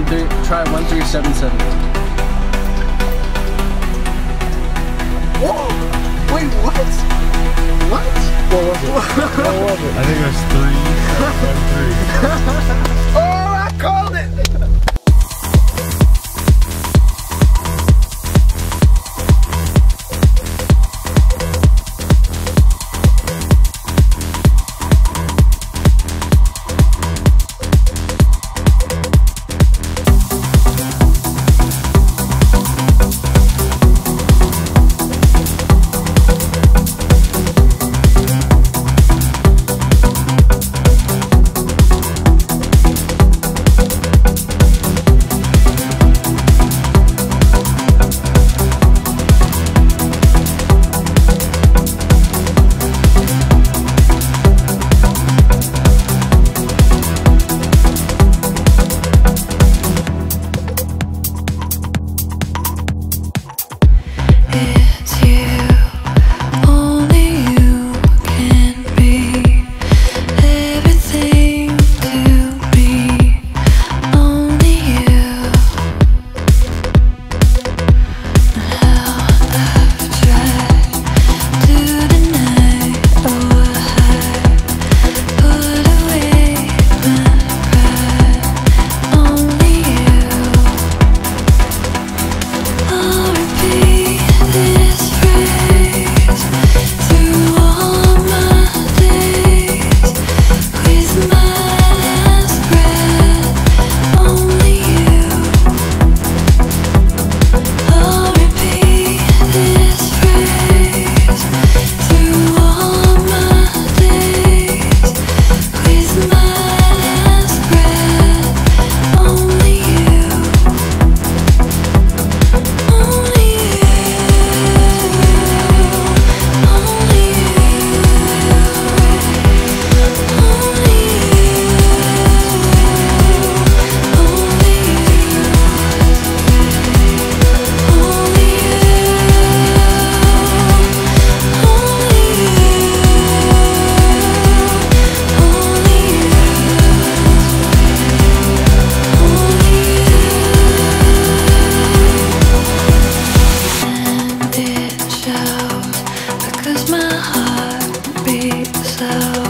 One three. Try one three seven seven. Whoa! Wait, what? What? What was it? what was it? I think it was three. One three. oh! Oh.